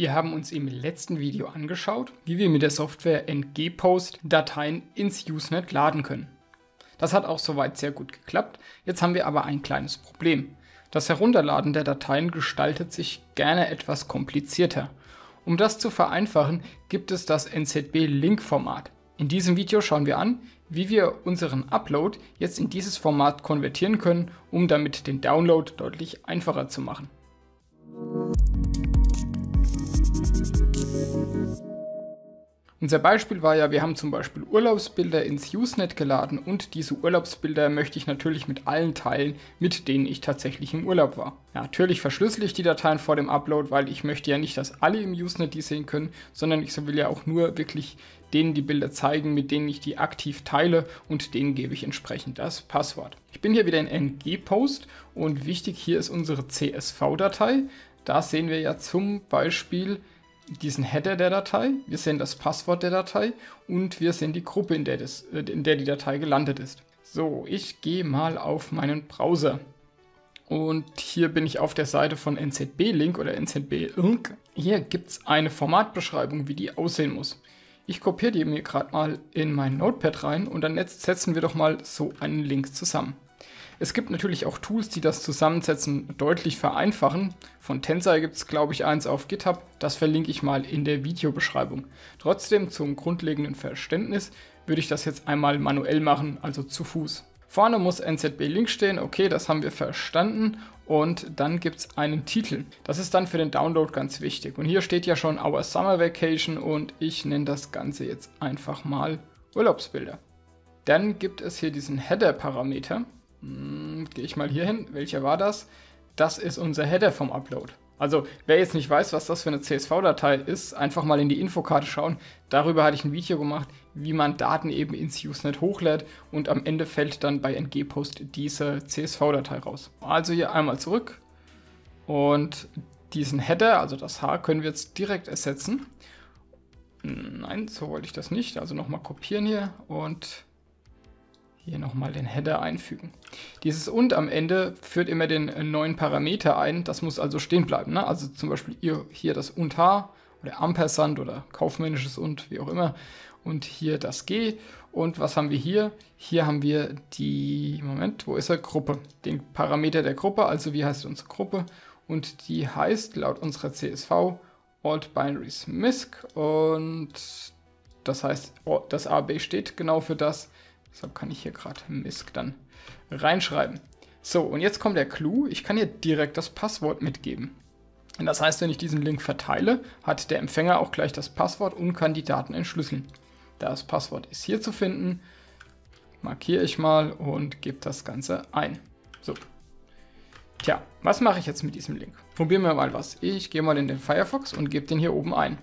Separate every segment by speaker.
Speaker 1: Wir haben uns im letzten Video angeschaut, wie wir mit der Software ngPost Dateien ins Usenet laden können. Das hat auch soweit sehr gut geklappt, jetzt haben wir aber ein kleines Problem. Das Herunterladen der Dateien gestaltet sich gerne etwas komplizierter. Um das zu vereinfachen, gibt es das NZB-Link-Format. In diesem Video schauen wir an, wie wir unseren Upload jetzt in dieses Format konvertieren können, um damit den Download deutlich einfacher zu machen. Unser Beispiel war ja, wir haben zum Beispiel Urlaubsbilder ins Usenet geladen und diese Urlaubsbilder möchte ich natürlich mit allen teilen, mit denen ich tatsächlich im Urlaub war. Natürlich verschlüssele ich die Dateien vor dem Upload, weil ich möchte ja nicht, dass alle im Usenet die sehen können, sondern ich will ja auch nur wirklich denen die Bilder zeigen, mit denen ich die aktiv teile und denen gebe ich entsprechend das Passwort. Ich bin hier wieder in ng-Post und wichtig hier ist unsere CSV-Datei. Da sehen wir ja zum Beispiel diesen Header der Datei, wir sehen das Passwort der Datei und wir sehen die Gruppe, in der, das, äh, in der die Datei gelandet ist. So, ich gehe mal auf meinen Browser. Und hier bin ich auf der Seite von NZB-Link oder NZB-Link. Hier gibt es eine Formatbeschreibung, wie die aussehen muss. Ich kopiere die mir gerade mal in mein Notepad rein und dann setzen wir doch mal so einen Link zusammen. Es gibt natürlich auch Tools, die das Zusammensetzen deutlich vereinfachen. Von Tensai gibt es, glaube ich, eins auf GitHub. Das verlinke ich mal in der Videobeschreibung. Trotzdem zum grundlegenden Verständnis würde ich das jetzt einmal manuell machen, also zu Fuß. Vorne muss NZB-Link stehen, okay, das haben wir verstanden. Und dann gibt es einen Titel. Das ist dann für den Download ganz wichtig. Und hier steht ja schon Our Summer Vacation und ich nenne das Ganze jetzt einfach mal Urlaubsbilder. Dann gibt es hier diesen Header-Parameter. Hm, Gehe ich mal hier hin. Welcher war das? Das ist unser Header vom Upload. Also, wer jetzt nicht weiß, was das für eine CSV-Datei ist, einfach mal in die Infokarte schauen. Darüber hatte ich ein Video gemacht, wie man Daten eben ins Usenet hochlädt und am Ende fällt dann bei ngPost diese CSV-Datei raus. Also hier einmal zurück und diesen Header, also das H, können wir jetzt direkt ersetzen. Nein, so wollte ich das nicht. Also nochmal kopieren hier und hier nochmal den Header einfügen. Dieses und am Ende führt immer den äh, neuen Parameter ein, das muss also stehen bleiben. Ne? Also zum Beispiel hier das und H oder Ampersand oder kaufmännisches und, wie auch immer. Und hier das G. Und was haben wir hier? Hier haben wir die, Moment, wo ist er? Gruppe. Den Parameter der Gruppe, also wie heißt unsere Gruppe? Und die heißt laut unserer CSV Alt Binaries MISC und das heißt, das AB steht genau für das. Deshalb kann ich hier gerade MISC dann reinschreiben. So, und jetzt kommt der Clou. Ich kann hier direkt das Passwort mitgeben. Und das heißt, wenn ich diesen Link verteile, hat der Empfänger auch gleich das Passwort und kann die Daten entschlüsseln. Das Passwort ist hier zu finden. Markiere ich mal und gebe das Ganze ein. So. Tja, was mache ich jetzt mit diesem Link? Probieren wir mal was. Ich gehe mal in den Firefox und gebe den hier oben ein.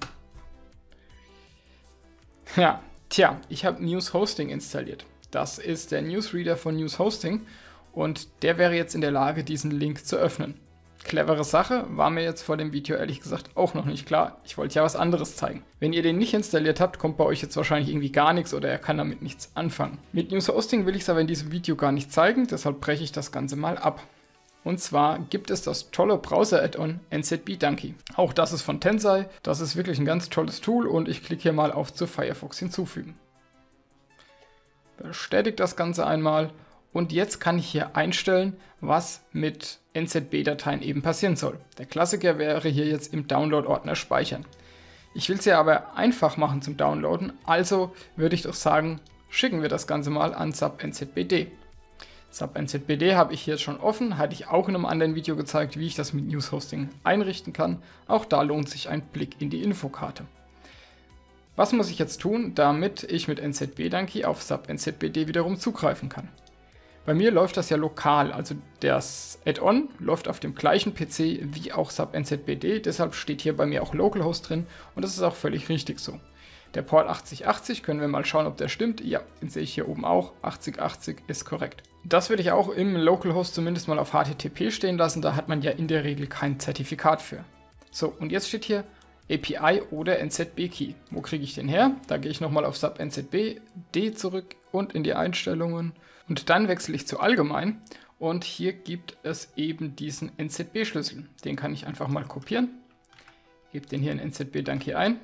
Speaker 1: Ja, tja, ich habe News Hosting installiert. Das ist der Newsreader von News Hosting und der wäre jetzt in der Lage, diesen Link zu öffnen. Clevere Sache, war mir jetzt vor dem Video ehrlich gesagt auch noch nicht klar. Ich wollte ja was anderes zeigen. Wenn ihr den nicht installiert habt, kommt bei euch jetzt wahrscheinlich irgendwie gar nichts oder er kann damit nichts anfangen. Mit News Hosting will ich es aber in diesem Video gar nicht zeigen, deshalb breche ich das Ganze mal ab. Und zwar gibt es das tolle Browser-Add-on NZB Donkey. Auch das ist von Tensai. Das ist wirklich ein ganz tolles Tool und ich klicke hier mal auf zu Firefox hinzufügen bestätigt das Ganze einmal und jetzt kann ich hier einstellen, was mit NZB-Dateien eben passieren soll. Der Klassiker wäre hier jetzt im Download-Ordner speichern. Ich will es ja aber einfach machen zum Downloaden, also würde ich doch sagen, schicken wir das Ganze mal an SubNZBD. SubNZBD habe ich hier schon offen, hatte ich auch in einem anderen Video gezeigt, wie ich das mit News Hosting einrichten kann. Auch da lohnt sich ein Blick in die Infokarte. Was muss ich jetzt tun, damit ich mit NZB-Donkey auf SubNZBD wiederum zugreifen kann? Bei mir läuft das ja lokal, also das Add-on läuft auf dem gleichen PC wie auch SubNZBD, deshalb steht hier bei mir auch Localhost drin und das ist auch völlig richtig so. Der Port 8080, können wir mal schauen, ob der stimmt. Ja, den sehe ich hier oben auch. 8080 ist korrekt. Das würde ich auch im Localhost zumindest mal auf HTTP stehen lassen, da hat man ja in der Regel kein Zertifikat für. So, und jetzt steht hier API oder NZB-Key. Wo kriege ich den her? Da gehe ich nochmal auf Sub NZB, D zurück und in die Einstellungen. Und dann wechsle ich zu Allgemein. Und hier gibt es eben diesen NZB-Schlüssel. Den kann ich einfach mal kopieren. gebe den hier in NZB-Danke ein.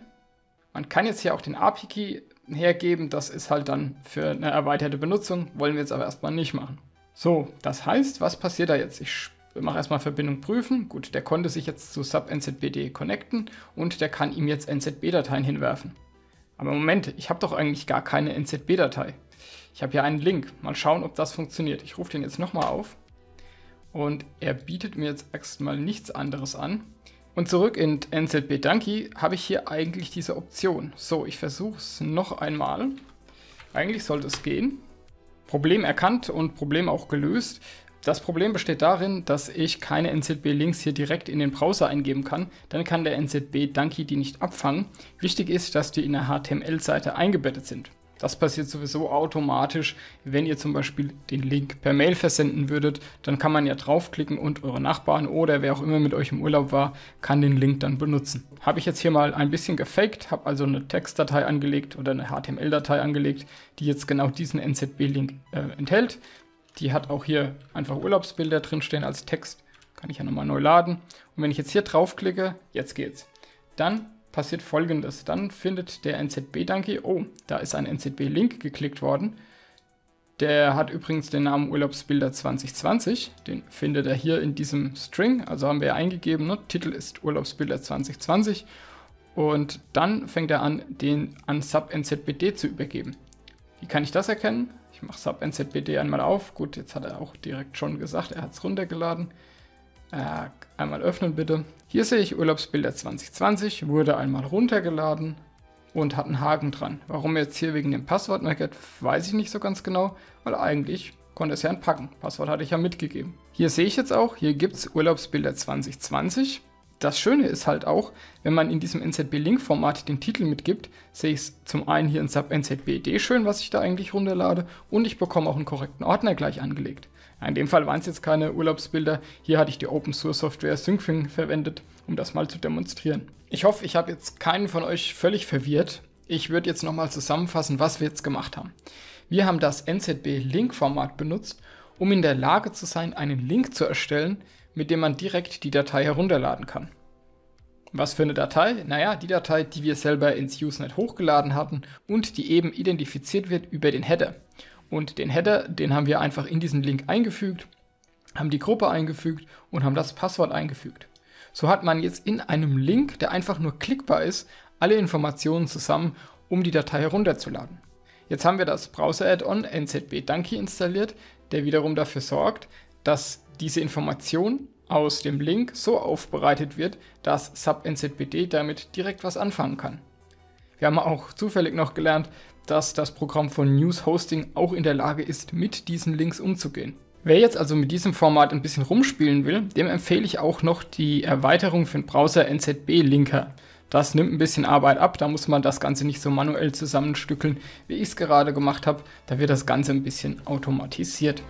Speaker 1: Man kann jetzt hier auch den API-Key hergeben, das ist halt dann für eine erweiterte Benutzung, wollen wir jetzt aber erstmal nicht machen. So, das heißt, was passiert da jetzt? Ich mache erstmal Verbindung prüfen. Gut, der konnte sich jetzt zu sub-nzbd connecten und der kann ihm jetzt NZB-Dateien hinwerfen. Aber Moment, ich habe doch eigentlich gar keine NZB-Datei. Ich habe hier einen Link. Mal schauen, ob das funktioniert. Ich rufe den jetzt nochmal auf. Und er bietet mir jetzt erstmal nichts anderes an. Und zurück in NZB Donkey habe ich hier eigentlich diese Option. So, ich versuche es noch einmal. Eigentlich sollte es gehen. Problem erkannt und Problem auch gelöst. Das Problem besteht darin, dass ich keine NZB-Links hier direkt in den Browser eingeben kann. Dann kann der NZB-Donkey die nicht abfangen. Wichtig ist, dass die in der HTML-Seite eingebettet sind. Das passiert sowieso automatisch, wenn ihr zum Beispiel den Link per Mail versenden würdet. Dann kann man ja draufklicken und eure Nachbarn oder wer auch immer mit euch im Urlaub war, kann den Link dann benutzen. Habe ich jetzt hier mal ein bisschen gefaked, habe also eine Textdatei angelegt oder eine HTML-Datei angelegt, die jetzt genau diesen NZB-Link äh, enthält. Die hat auch hier einfach Urlaubsbilder drinstehen als Text. Kann ich ja nochmal neu laden. Und wenn ich jetzt hier draufklicke, jetzt geht's. Dann passiert folgendes. Dann findet der NZB-Donkey, oh, da ist ein NZB-Link geklickt worden. Der hat übrigens den Namen Urlaubsbilder 2020. Den findet er hier in diesem String. Also haben wir eingegeben, ne? Titel ist Urlaubsbilder 2020. Und dann fängt er an, den an sub-nzbd zu übergeben. Wie kann ich das erkennen? Ich mache sub-nzbd einmal auf. Gut, jetzt hat er auch direkt schon gesagt, er hat es runtergeladen. Äh, einmal öffnen bitte. Hier sehe ich Urlaubsbilder 2020, wurde einmal runtergeladen und hat einen Haken dran. Warum jetzt hier wegen dem Passwort meckert, weiß ich nicht so ganz genau, weil eigentlich konnte es ja entpacken. Passwort hatte ich ja mitgegeben. Hier sehe ich jetzt auch, hier gibt es Urlaubsbilder 2020. Das Schöne ist halt auch, wenn man in diesem NZB-Link-Format den Titel mitgibt, sehe ich es zum einen hier in Sub NZBD schön, was ich da eigentlich runterlade, und ich bekomme auch einen korrekten Ordner gleich angelegt. In dem Fall waren es jetzt keine Urlaubsbilder. Hier hatte ich die Open Source Software Syncfing verwendet, um das mal zu demonstrieren. Ich hoffe, ich habe jetzt keinen von euch völlig verwirrt. Ich würde jetzt nochmal zusammenfassen, was wir jetzt gemacht haben. Wir haben das NZB-Link-Format benutzt, um in der Lage zu sein, einen Link zu erstellen, mit dem man direkt die Datei herunterladen kann. Was für eine Datei? Naja, die Datei, die wir selber ins Usenet hochgeladen hatten und die eben identifiziert wird über den Header. Und den Header, den haben wir einfach in diesen Link eingefügt, haben die Gruppe eingefügt und haben das Passwort eingefügt. So hat man jetzt in einem Link, der einfach nur klickbar ist, alle Informationen zusammen, um die Datei herunterzuladen. Jetzt haben wir das Browser-Add-on NZB Donkey installiert, der wiederum dafür sorgt, dass diese Information aus dem Link so aufbereitet wird, dass SubNZBD damit direkt was anfangen kann. Wir haben auch zufällig noch gelernt, dass das Programm von News Hosting auch in der Lage ist, mit diesen Links umzugehen. Wer jetzt also mit diesem Format ein bisschen rumspielen will, dem empfehle ich auch noch die Erweiterung für den Browser NZB Linker. Das nimmt ein bisschen Arbeit ab, da muss man das Ganze nicht so manuell zusammenstückeln, wie ich es gerade gemacht habe. Da wird das Ganze ein bisschen automatisiert.